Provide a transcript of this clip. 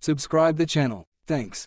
subscribe the channel. Thanks.